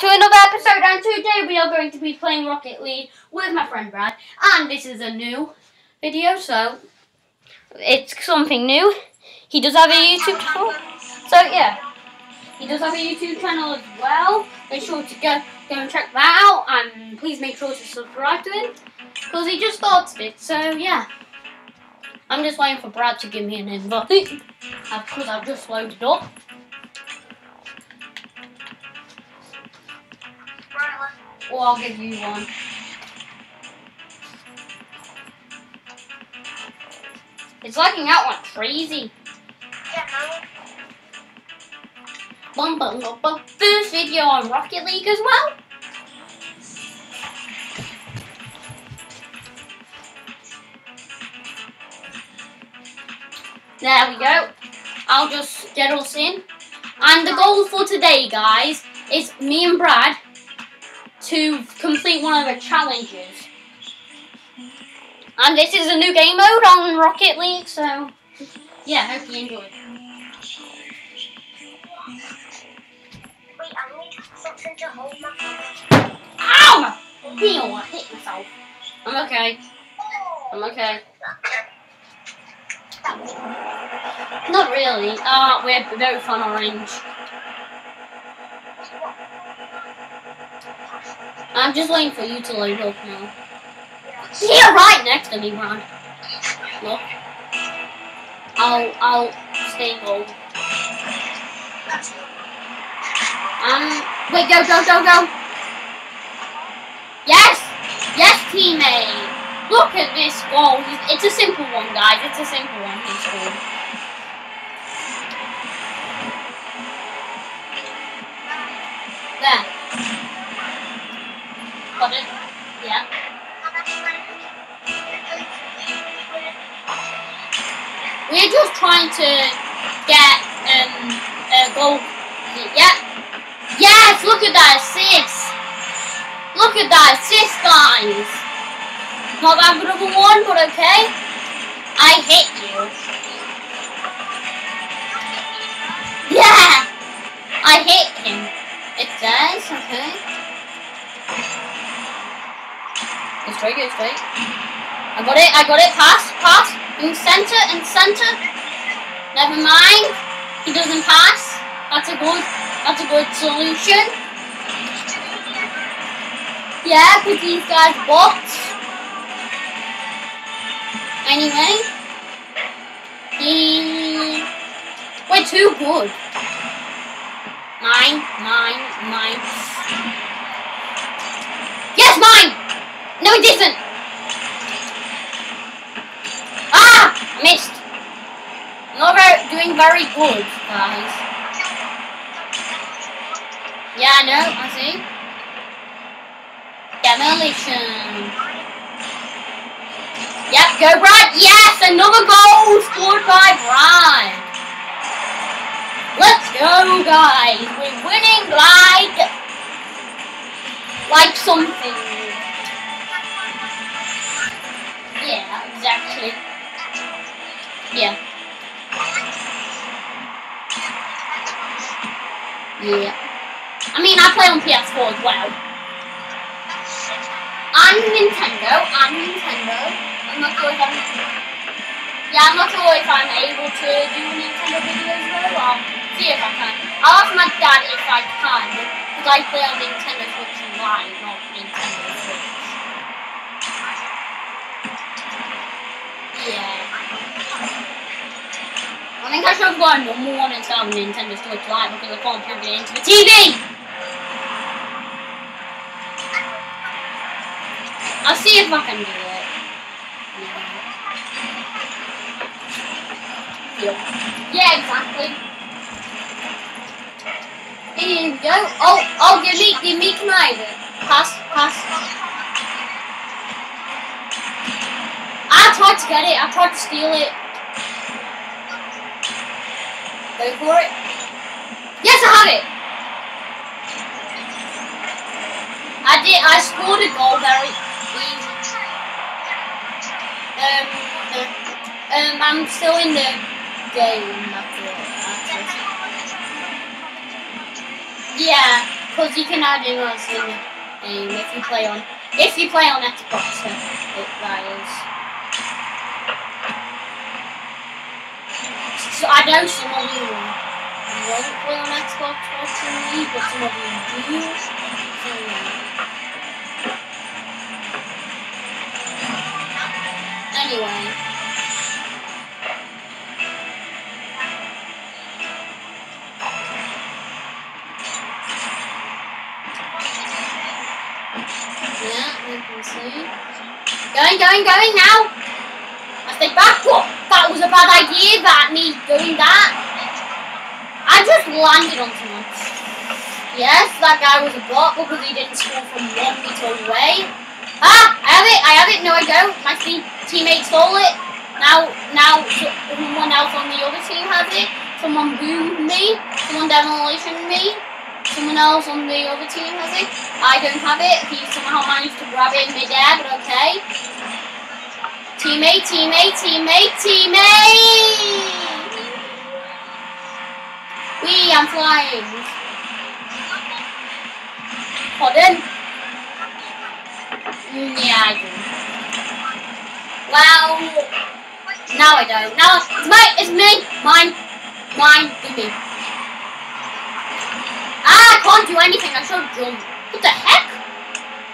to another episode and today we are going to be playing Rocket League with my friend Brad and this is a new video so it's something new. He does have a YouTube channel so yeah he does have a YouTube channel as well. Make sure to go, go and check that out and please make sure to subscribe to him because he just started it so yeah. I'm just waiting for Brad to give me an invite because I've just loaded up. Or I'll give you one. It's lagging out like crazy. Bum, bum, bum, bum. First video on Rocket League as well. There we go. I'll just get us in. And the goal for today, guys, is me and Brad to complete one of the challenges. And this is a new game mode on Rocket League, so yeah, hope you enjoy. Wait, I need something to hold my phone. Ow! Ew, I hit myself. I'm okay. I'm okay. Not really. Uh, we're both on orange. I'm just waiting for you to load up now. You're right next to me, Ron. Look. I'll, I'll stay low. Um, wait, go, go, go, go. Yes! Yes, teammate! Look at this goal. It's a simple one, guys. It's a simple one he scored. Got it? Yeah. We're just trying to get um, a goal. Yeah. Yes, look at that assist. Look at that assist, guys. Not that good of a one, but okay. I hit you. Yeah! I hit him. It does, okay. Go straight, go straight. I got it, I got it. Pass, pass. In center, in center. Never mind. He doesn't pass. That's a good, that's a good solution. Yeah, because these guys bots. Anyway. He... We're too good. Mine, mine, mine. Yes, mine! No, it isn't! Ah! Missed. Not very, doing very good, guys. Yeah, I know, I see. Demolition. Yep, go Brad! Yes! Another goal scored by Brad! Let's go, guys! We're winning like... Like something. Yeah. Yeah. I mean, I play on PS4 as well. And Nintendo, and Nintendo. I'm not sure if I'm... Yeah, I'm not sure if I'm able to do Nintendo videos though. I'll see if I can. I'll ask my dad if I think I should have gone normal one instead of Nintendo Switch Lite because I can't plug it into the TV! I'll see if I can do it. Yeah, exactly. Here we go. Oh, oh, give me, give me conniver. Pass, pass. I tried to get it. I tried to steal it. Go for it. Yes, I have it. I did. I scored a goal very easy. Um, um, I'm still in the game. After, after. Yeah, because you can add in as in game if you play on if you play on Xbox. Then it, that is. So I know some of you won't play on Xbox watching me, but some of you do. So. Anyway. Yeah, we can see. Going, going, going now! I stay back. What? That was a bad idea, that me doing that. I just landed on someone. Yes, that guy was a bot because he didn't score from one meter away. Ah! I have it, I have it. No, I don't. My team, teammate stole it. Now, now someone else on the other team has it. Someone boomed me. Someone demolitioned me. Someone else on the other team has it. I don't have it. He somehow managed to grab it in midair, but okay. Teammate, teammate, teammate, teammate! We, I'm flying. Pardon? Mm, Yeah, I do. Well, now I don't. Now it's my, it's me, mine, mine, me. Ah, I can't do anything. I should jump. What the heck?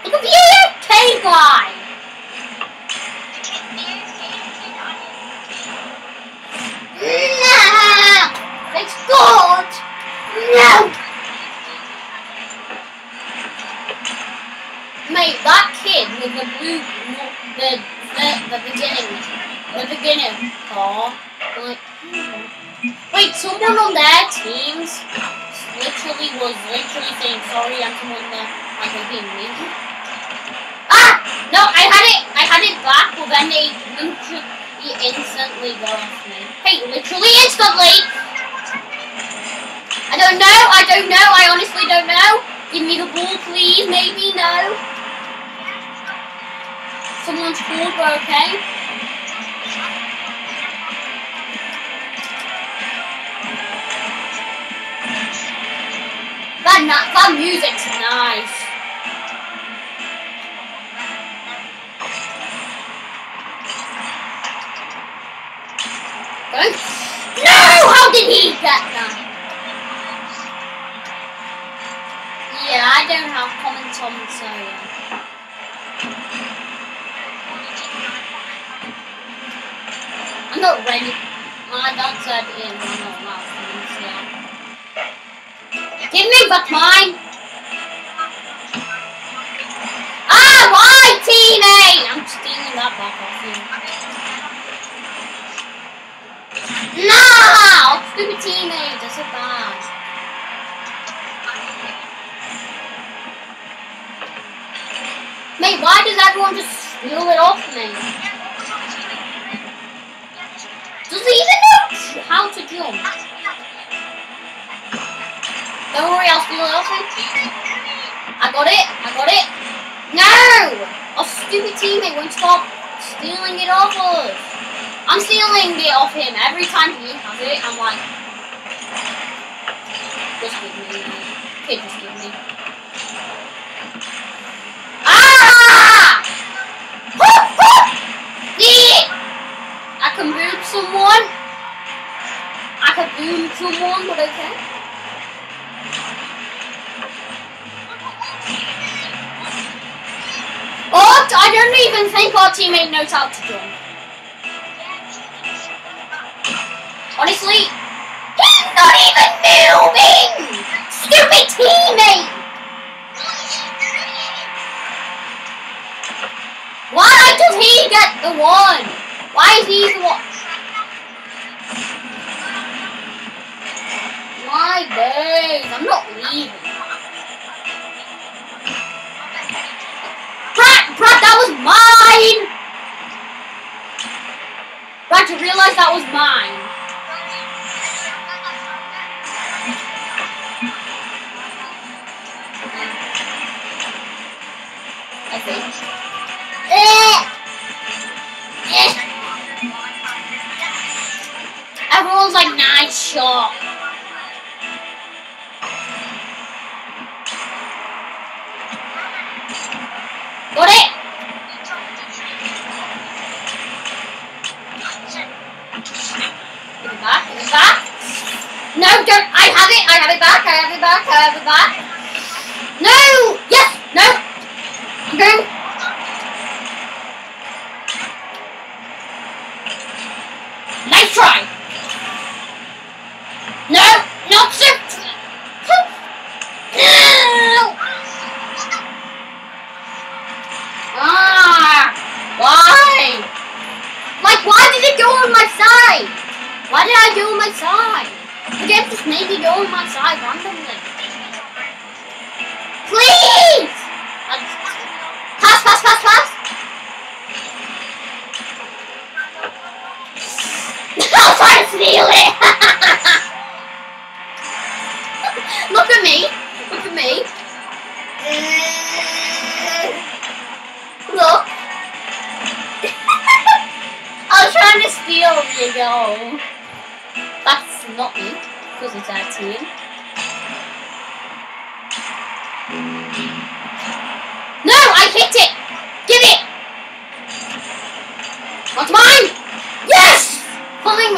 Look at the AFK guy. No! They scored! No! Mate, that kid with the blue, the, the, the beginning, the beginning car, like, wait, someone on their teams literally was literally saying sorry and someone there, like, was being mean. Ah! No, I had it, I had it back, but then they literally instantly got off me. Hey, literally instantly! I don't know, I don't know, I honestly don't know. Give me the ball, please, maybe, no. Someone's called, but okay. Eh? That, that music's nice. He get that? Yeah, I don't have comments on so. I'm not ready. My dad said in I'm not allowed comments yet. Give me back mine! Ah, why, teammate? I'm stealing that back off you. No! Teammate, that's so bad. Mate, why does everyone just steal it off me? Does he even know how to jump? Don't worry, I'll steal it off him. I got it, I got it. No! Our stupid teammate won't stop stealing it off us. I'm stealing it off him every time he has it. I'm like, just give me, kid, just give me. Ah! Woo, woo! Yeah! I can boom someone. I can boom someone, but okay. Oh, I don't even think our teammate knows how to jump. Is he the? My days, I'm not leaving. Brad, Brad, that was mine! Brad, you realize that was mine?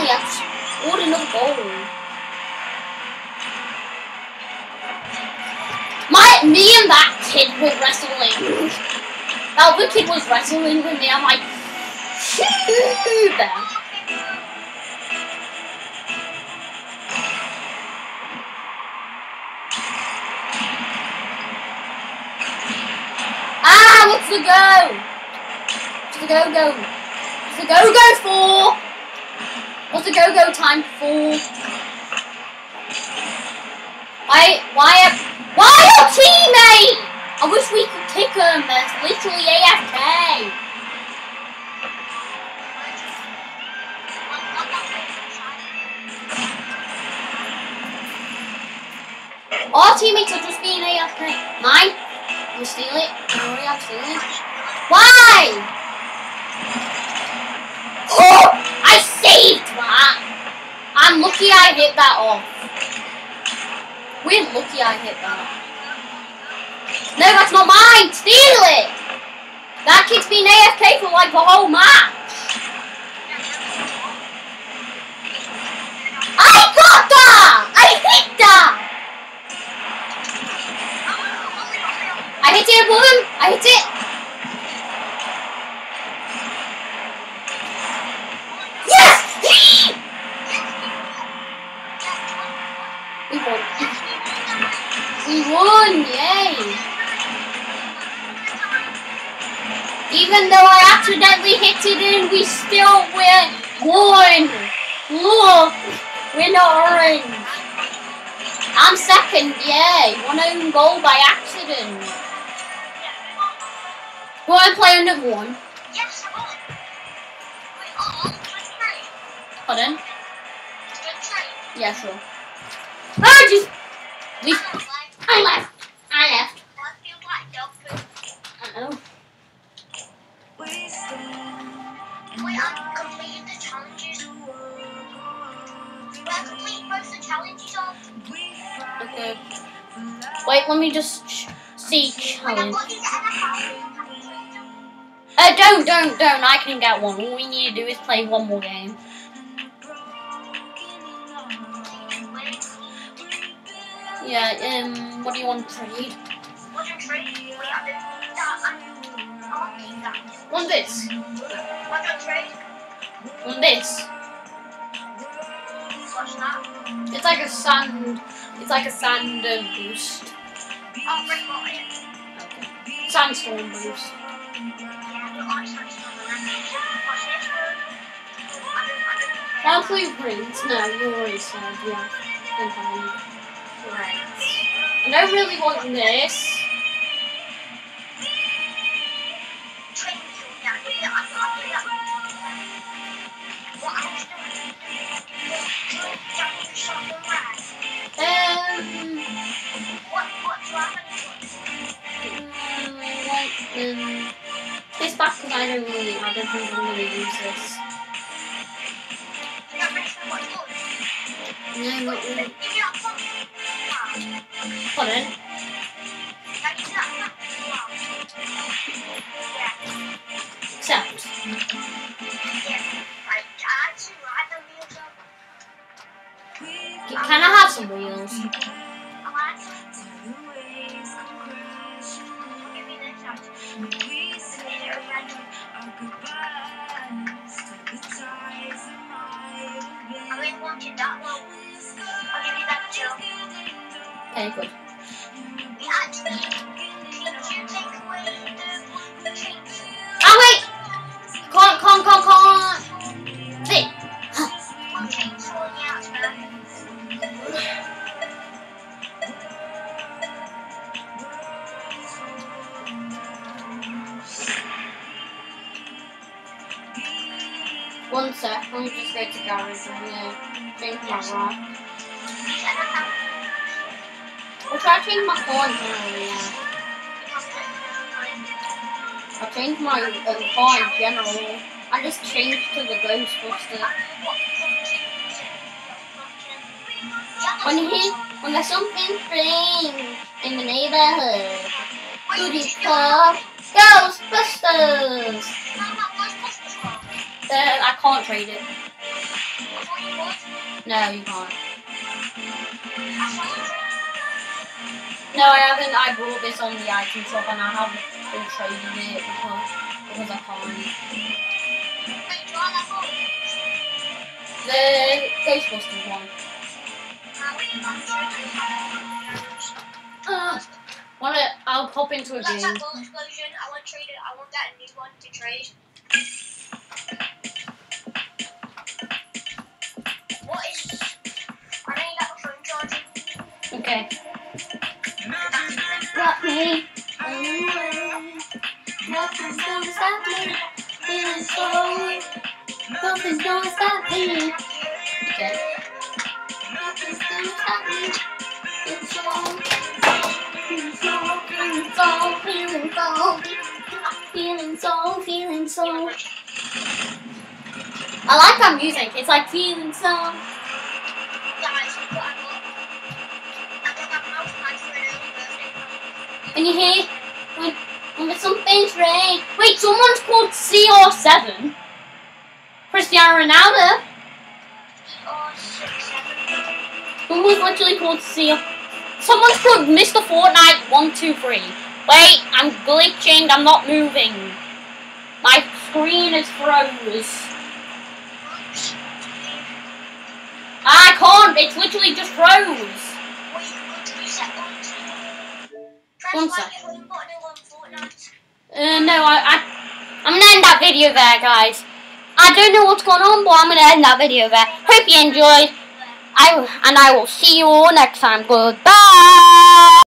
Goal. My, me and that kid were wrestling. That other kid was wrestling with me. I'm like, them. Ah, what's the go? The go go? The go go for? What's the go go time for? Why, why, are- why are teammate? I wish we could kick him. That's literally AFK. Our teammates are just being AFK. Mine? You steal it? Hurry up, steal it. Why? Oh! I saved I'm lucky I hit that off. We're lucky I hit that. No, that's not mine! Steal it! That kid's been AFK for like the whole match. Still win. Won! Look! We're not orange. I'm second, yay! One own goal by accident. Want I play another one? Yes, I will. 23. Pardon? Yeah, sure. I just... We, I don't I left. I left. I feel like. I know. Wait, I'm completing the challenges. Do I complete both the challenges on? Okay. Wait, let me just see challenge. looking at an account. Uh, don't, don't, don't. I can get one. All we need to do is play one more game. Yeah, um, what do you want to trade? what's your trade? I I- I. Want this. Want this. It's like a sand. It's like a sand uh, boost. Sandstorm boost. I? I I. I'll play rings. No, you already said, yeah. Right. I don't really want this. Um, What, what do I have? I want um, this back because I don't really, I don't think I'm going to use this. You got ready for what good? No, not really. Give me kind of have some wheels. I like I'll give you this actually. Is Please, I don't have I'll try to change my horn generally, yeah. I'll change my um, car in general. I just changed to the Ghostbuster. When hear, when there's something strange in the neighborhood, who do you call? Ghostbusters! Uh, I can't trade it. No, you can't. No, I haven't. I bought this on the item shop and I haven't been trading it because, because I can't. The Ghostbusters one. Uh, wanna, I'll pop into a game. I want to trade it. I want that new one to trade. Okay. Got me. Nothing's gonna stop me. Feeling so. Nothing's gonna stop me. Okay. Nothing's gonna stop me. Feeling so. Feeling so. Feeling so. Feeling so. Feeling so. Feeling so. I like that music. It's like feeling so. And you hear when when something's rain. Wait, someone's called CR7. Cristiano Ronaldo. Someone's literally called CR. Someone's called Mr. Fortnite one two three. Wait, I'm glitching. I'm not moving. My screen is froze. I can't. It's literally just froze. One, sec. Uh, no, I, I, I'm gonna end that video there, guys. I don't know what's going on, but I'm gonna end that video there. Hope you enjoyed. I and I will see you all next time. Goodbye.